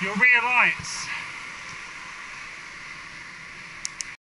your rear lights.